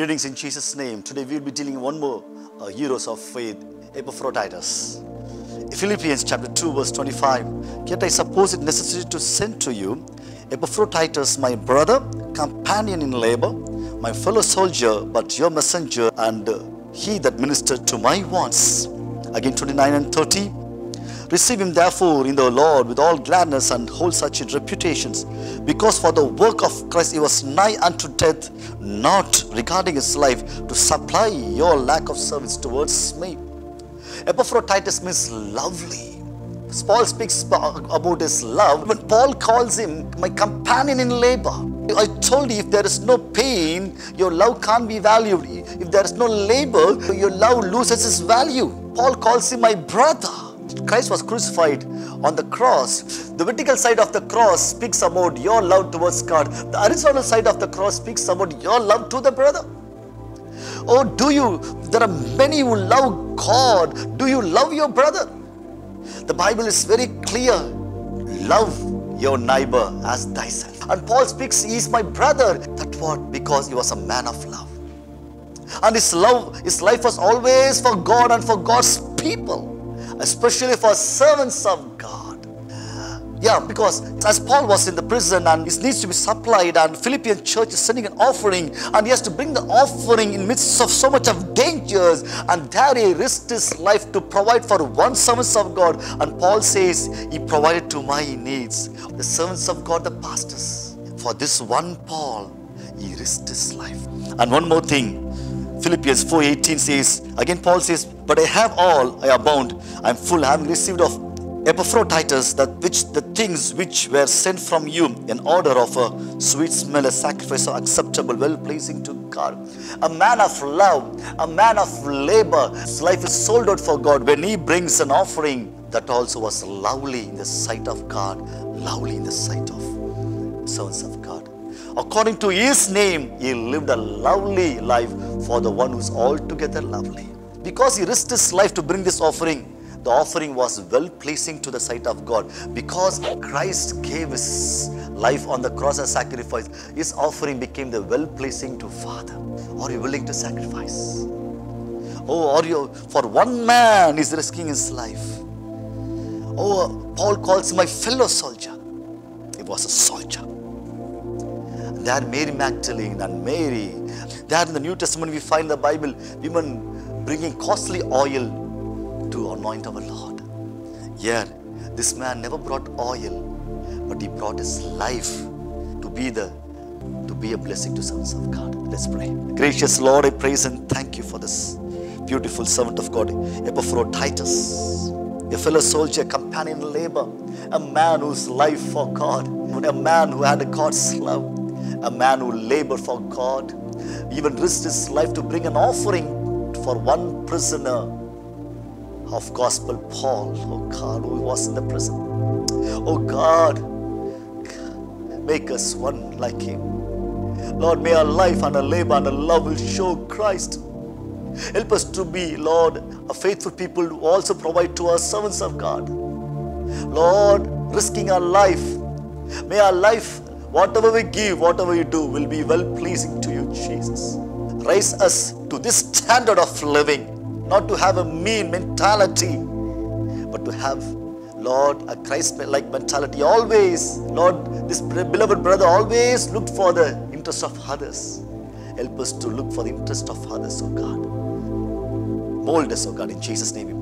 Greetings in Jesus' name. Today we'll be dealing one more uh, heroes of faith, Epaphroditus. Philippians chapter 2, verse 25. Yet I suppose it necessary to send to you Epaphroditus, my brother, companion in labor, my fellow soldier, but your messenger, and uh, he that ministered to my wants. Again, 29 and 30. Receive him therefore in the Lord with all gladness and hold such reputations, because for the work of Christ he was nigh unto death, not regarding his life, to supply your lack of service towards me. Epaphroditus means lovely. Paul speaks about his love when Paul calls him my companion in labor. I told you if there is no pain, your love can't be valued. If there is no labor, your love loses its value. Paul calls him my brother. Christ was crucified on the cross. The vertical side of the cross speaks about your love towards God. The horizontal side of the cross speaks about your love to the brother. Oh, do you? There are many who love God. Do you love your brother? The Bible is very clear. Love your neighbor as thyself. And Paul speaks, he is my brother. That what? Because he was a man of love. And his love, his life was always for God and for God's people especially for servants of God. Yeah, because as Paul was in the prison and his needs to be supplied, and Philippian church is sending an offering, and he has to bring the offering in midst of so much of dangers, and there he risked his life to provide for one servants of God. And Paul says he provided to my needs, the servants of God, the pastors. For this one Paul, he risked his life. And one more thing, Philippians 4.18 says, again Paul says, But I have all, I abound, I am full, having received of Epaphroditus that which the things which were sent from you in order of a sweet smell, a sacrifice of acceptable, well pleasing to God. A man of love, a man of labor, his life is sold out for God. When he brings an offering, that also was lovely in the sight of God, lovely in the sight of sons of God. According to his name, he lived a lovely life for the one who's altogether lovely. Because he risked his life to bring this offering, the offering was well pleasing to the sight of God. Because Christ gave his life on the cross as sacrifice, his offering became the well pleasing to Father. Are you willing to sacrifice? Oh, are you for one man is risking his life? Oh, Paul calls my fellow soldier. He was a soldier. There Mary Magdalene and Mary. There in the New Testament we find the Bible women bringing costly oil to anoint our Lord. Here, this man never brought oil, but he brought his life to be the to be a blessing to sons of God. Let's pray. Gracious Lord, I praise and thank you for this beautiful servant of God, Epaphroditus, a fellow soldier, companion in labor, a man whose life for God, a man who had a God's love, a man who labored for God, even risked his life to bring an offering for one prisoner of gospel, Paul, oh God, who was in the prison. Oh God, make us one like him. Lord, may our life and our labor and our love will show Christ. Help us to be, Lord, a faithful people who also provide to our servants of God. Lord, risking our life. May our life, whatever we give, whatever we do, will be well pleasing to you, Jesus. Raise us to this standard of living, not to have a mean mentality, but to have, Lord, a Christ like mentality. Always, Lord, this beloved brother always looked for the interest of others. Help us to look for the interest of others, oh God. Mold us, oh God. In Jesus' name.